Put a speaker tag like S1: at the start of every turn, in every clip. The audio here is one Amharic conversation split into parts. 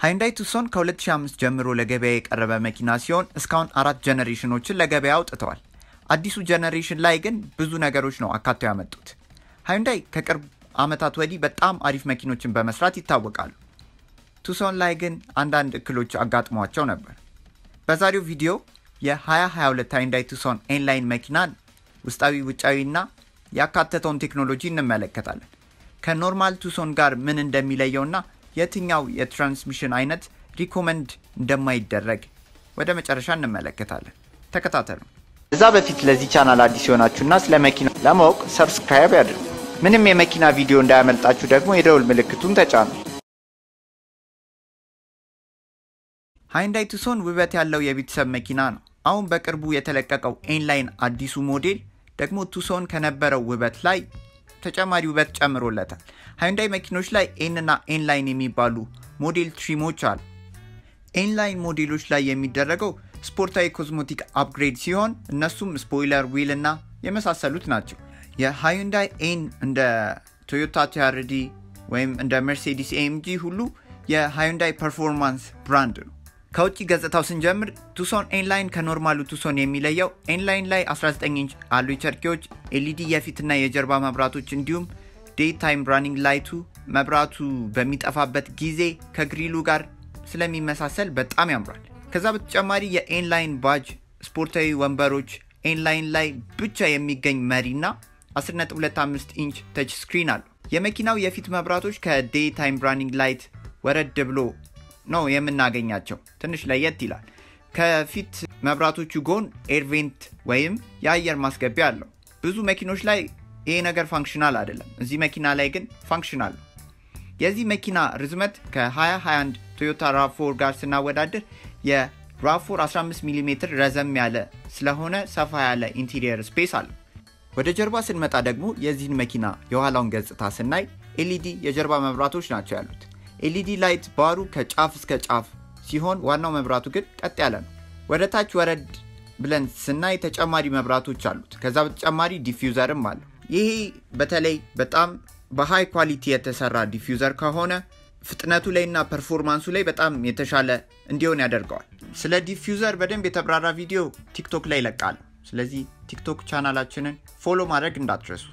S1: ሃይንዳይ ቱሶን ከ2005 ጀምሮ ለገበያ የቀረበ መኪና ሲሆን እስካሁን አራት ጀነሬሽኖችን ለገበያ አውጥተዋል። አዲሱ generation ላይ ግን ብዙ ነገሮች ነው አካተው ያመጡት። ሃይንዳይ ከቅርብ ዓመታት ወዲህ በጣም አሪፍ መኪኖችን በመስራት ይታወቃሉ። ቱሶን ላይ ግን አንዳንድ እክሎች አጋጥሟቸው ነበር። በዛሬው ቪዲዮ የ2022 ሃይንዳይ ቱሶን N Line መኪናን ውስጣዊ ውጫዊና ያካተተውን ቴክኖሎጂ እንመለከታለን። ከ normal ቱሶን ጋር ምን እንደሚለየውና የትኛው የ transmission አይነት recommend እንደማይደረግ ወደ መጨረሻ እንመለከታለን። ተከታተሉ። ከዛ በፊት ለዚህ ቻናል አዲስ የሆናችሁና ስለ መኪና ለማወቅ subscribe ያድርጉ። ምንም የመኪና ቪዲዮ እንዳያመልጣችሁ ደግሞ የደውል ምልክቱን ተጫኑ። ሃይንዳይ ቱሶን ውበት ያለው የቤተሰብ መኪና ነው። አሁን በቅርቡ የተለቀቀው N Line አዲሱ ሞዴል ደግሞ ቱሶን ከነበረው ውበት ላይ ተጨማሪ ውበት ጨምሮለታል። ሃይንዳይ መኪኖች ላይ N እና N Line የሚባሉ ሞዴል trim ኦች አሉ። N Line ሞዴሎች ላይ የሚደረገው ስፖርታዊ cosmetic upgrade ሲሆን እነሱም spoiler፣ wheel እና የመሳሰሉት ናቸው። የሃዩንዳይ N እንደ ቶዮታ TRD ወይም እንደ ሜርሴዲስ AMG ሁሉ የሃዩንዳይ performance brand ነው። ከውጭ ገጽታው ስንጀምር ቱሶን N Line ከ normal ኡ ቱሶን የሚለየው N Line ላይ 19 ኢንች alloy ቸርኪዎች፣ LED የፊትና የጀርባ መብራቶች እንዲሁም daytime running light ኡ መብራቱ በሚጠፋበት ጊዜ ከ grille ኡ ጋር ስለሚመሳሰል በጣም ያምራል። ከዛ በተጨማሪ የ N Line badge፣ ስፖርታዊ ወንበሮች፣ N Line ላይ ብቻ የሚገኝ መሪና 10.25 ኢንች touch screen አሉ። የመኪናው የፊት መብራቶች ከ daytime running light ወረድ ብሎ ነው የምናገኛቸው። ትንሽ ለየት ይላል። ከፊት መብራቶቹ ጎን air vent ወይም የአየር ማስገቢያ አለው። ብዙ መኪኖች ላይ ይሄ ነገር functional አይደለም። እዚህ መኪና ላይ ግን functional የዚህ መኪና ርዝመት ከ2021 ቶዮታ RAV4 ጋር ስናወዳድር የ RAV4 15 ሚሜ ረዘም ያለ ስለሆነ ሰፋ ያለ interior space አለው። ወደ ጀርባ ስንመጣ ደግሞ የዚህን መኪና የኋላውን ገጽታ ስናይ LED የጀርባ መብራቶች ናቸው ያሉት። LED light bar ኡ ከጫፍ እስከ ጫፍ ሲሆን ዋናው መብራቱ ግን ቀጥ ያለ ነው። ወደ ታች ወረድ ብለን ስናይ ተጨማሪ መብራቶች አሉት። ከዛ በተጨማሪ diffuser ም አለው። ይሄ በተለይ በጣም በ high quality የተሰራ diffuser ከሆነ ፍጥነቱ ላይ እና performance ኡ ላይ በጣም የተሻለ እንዲሆን ያደርገዋል። ስለ diffuser በደንብ የተብራራ ቪዲዮ ቲክቶክ ላይ ይለቃሉ። ስለዚህ ቲክቶክ channel ኣችንን follow ማድረግ እንዳትረሱ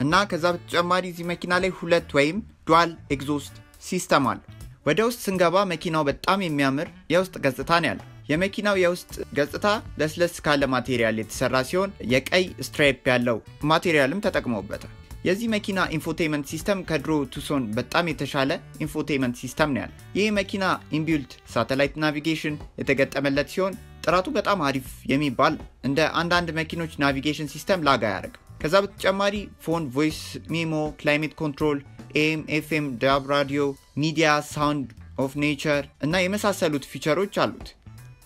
S1: እና ከዛ በተጨማሪ እዚህ መኪና ላይ ሁለት ወይም dual exhaust system አለ። ወደ ውስጥ ስንገባ መኪናው በጣም የሚያምር የውስጥ ገጽታ ነው ያለው። የመኪናው የውስጥ ገጽታ ለስለስ ካለ material የተሰራ ሲሆን የቀይ stripe ያለው material ም ተጠቅመውበታል። የዚህ መኪና infotainment system ከድሮ Tucson በጣም የተሻለ infotainment system ነው ያለው። ይህ መኪና inbuilt satellite navigation የተገጠመለት ሲሆን ጥራቱ በጣም አሪፍ የሚባል እንደ አንዳንድ መኪኖች navigation system lag አያደርግም። ከዛ በተጨማሪ phone፣ voice memo፣ climate control AM FM DAB radio፣ media፣ sound of nature እና የመሳሰሉት feature ኦች አሉት።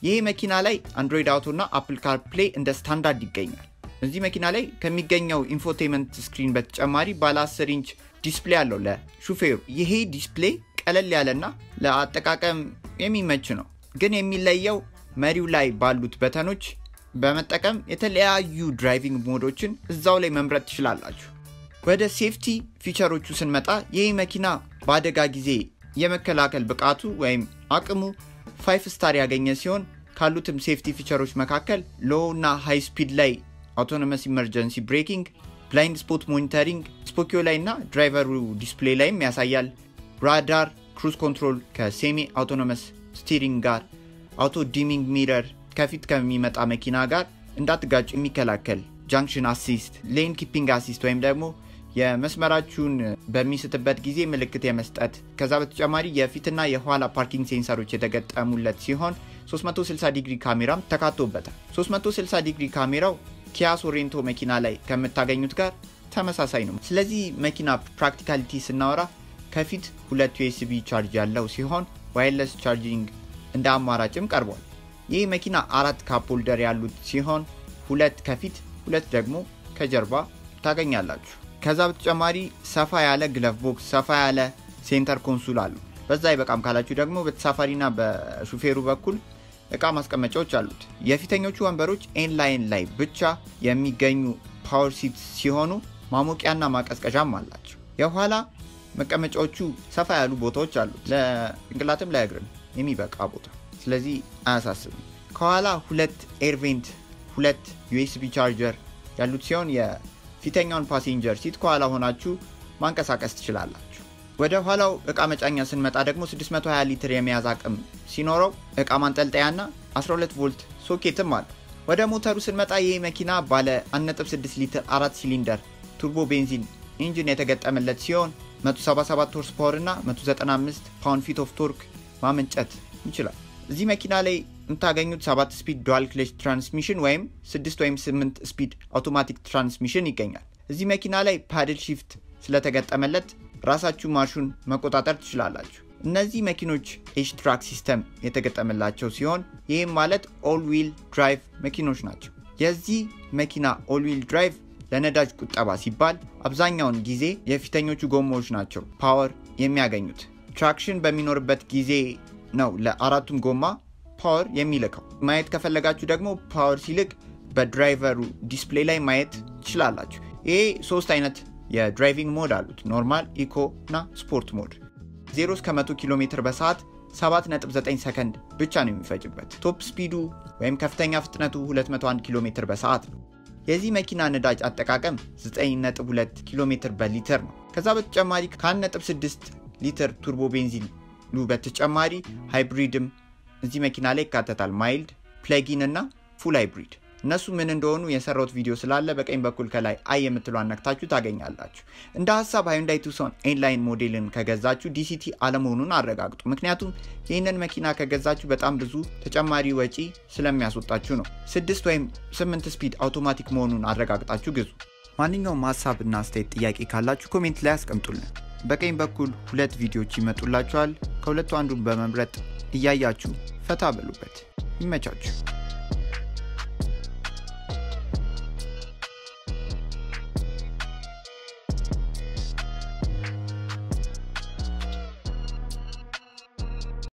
S1: ይህ መኪና ላይ Android Auto እና Apple CarPlay እንደ ስታንዳርድ ይገኛል። እዚህ መኪና ላይ ከሚገኘው infotainment screen በተጨማሪ ባለ 10 ኢንች display አለው ለሹፌሩ። ይሄ display ቀለል ያለና ለአጠቃቀም የሚመች ነው። ግን የሚለየው መሪው ላይ ባሉት button ኦች በመጠቀም የተለያዩ driving mode ኦችን እዛው ላይ መምረጥ ትችላላችሁ። ወደ safety feature ኦቹ ስንመጣ ይህ መኪና በአደጋ ጊዜ የመከላከል ብቃቱ ወይም አቅሙ five star ያገኘ ሲሆን ካሉትም safety feature ኦች መካከል low እና high speed ላይ autonomous emergency braking፣ blind spot monitoring ስፖኪዮ ላይ እና driver ኡ display ላይም ያሳያል። radar፣ cruise control ከ semi autonomous steering ጋር፣ auto dimming mirror ከፊት ከሚመጣ መኪና ጋር እንዳትጋጩ የሚከላከል junction assist፣ lane keeping assist ወይም ደግሞ የመስመራችሁን በሚስትበት ጊዜ ምልክት የመስጠት ከዛ በተጨማሪ የፊትና የኋላ parking sensor ኦች የተገጠሙለት ሲሆን 360 ዲግሪ ካሜራም ተካቶበታል። 360 ዲግሪ ካሜራው Kia Sorento መኪና ላይ ከምታገኙት ጋር ተመሳሳይ ነው። ስለዚህ መኪና practicality ስናወራ ከፊት ሁለት USB charge ያለው ሲሆን wireless charging እንደ አማራጭም ቀርቧል። ይህ መኪና አራት cup holder ያሉት ሲሆን ሁለት ከፊት ሁለት ደግሞ ከጀርባ ታገኛላችሁ። ከዛ በተጨማሪ ሰፋ ያለ glove box፣ ሰፋ ያለ center console አሉ። በዛ አይበቃም ካላችሁ ደግሞ በተሳፋሪና በሹፌሩ በኩል እቃ ማስቀመጫዎች አሉት። የፊተኞቹ ወንበሮች N Line ላይ ብቻ የሚገኙ power seat ሲሆኑ ማሞቂያና ማቀዝቀዣም አላቸው። የኋላ መቀመጫዎቹ ሰፋ ያሉ ቦታዎች አሉት። ለጭንቅላትም ለእግርም የሚበቃ ቦታ፣ ስለዚህ አያሳስብም። ከኋላ ሁለት air vent፣ ሁለት USB charger ያሉት ሲሆን የፊተኛውን passenger seat ከኋላ ሆናችሁ ማንቀሳቀስ ትችላላችሁ። ወደ ኋላው እቃ መጫኛ ስንመጣ ደግሞ 620 ሊትር የመያዝ አቅም ሲኖረው እቃ ማንጠልጠያና 12 ቮልት ሶኬትም አለ። ወደ ሞተሩ ስንመጣ ይህ መኪና ባለ 1.6 ሊትር አራት ሲሊንደር turbo ቤንዚን engine የተገጠመለት ሲሆን 177 horse power እና 195 pound feet of torque ማመንጨት ይችላል። እዚህ መኪና ላይ የምታገኙት 7 speed dual clutch transmission ወይም 6 ወይም 8 speed automatic transmission ይገኛል። እዚህ መኪና ላይ paddle shift ስለተገጠመለት ራሳችሁ ማርሹን መቆጣጠር ትችላላችሁ። እነዚህ መኪኖች HTRAC system የተገጠመላቸው ሲሆን ይህም ማለት all wheel drive መኪኖች ናቸው። የዚህ መኪና all wheel drive ለነዳጅ ቁጠባ ሲባል አብዛኛውን ጊዜ የፊተኞቹ ጎማዎች ናቸው power የሚያገኙት። traction በሚኖርበት ጊዜ ነው ለአራቱም ጎማ power የሚልከው። ማየት ከፈለጋችሁ ደግሞ power ሲልክ በ driver ኡ display ላይ ማየት ትችላላችሁ። ይሄ ሶስት አይነት የ driving mode አሉት፣ normal፣ eco እና sport mode። 0 እስከ 100 ኪሎ ሜትር በሰዓት 7.9 ሰከንድ ብቻ ነው የሚፈጅበት። top speed ኡ ወይም ከፍተኛ ፍጥነቱ 201 ኪሎ ሜትር በሰዓት ነው። የዚህ መኪና ነዳጅ አጠቃቀም 9.2 ኪሎ ሜትር በሊትር ነው። ከዛ በተጨማሪ ከ1.6 ሊትር turbo ቤንዚን ሉ በተጨማሪ hybrid ም እዚህ መኪና ላይ ይካተታል። mild፣ plug-in እና full hybrid። እነሱ ምን እንደሆኑ የሰራውት ቪዲዮ ስላለ በቀኝ በኩል ከላይ i የምትል ነክታችሁ ታገኛላችሁ። እንደ ሀሳብ Hyundai Tucson N Line model ን ከገዛችሁ DCT አለመሆኑን አረጋግጡ። ምክንያቱም ይህንን መኪና ከገዛችሁ በጣም ብዙ ተጨማሪ ወጪ ስለሚያስወጣችሁ ነው። ስድስት ወይም ስምንት speed automatic መሆኑን አረጋግጣችሁ ግዙ። ማንኛውም ሀሳብ እና አስተያየት ጥያቄ ካላችሁ comment ላይ አስቀምጡልን። በቀኝ በኩል ሁለት ቪዲዮዎች ይመጡላችኋል። ከሁለቱ አንዱን በመምረጥ እያያችሁ ፈታ በሉበት። ይመቻችሁ።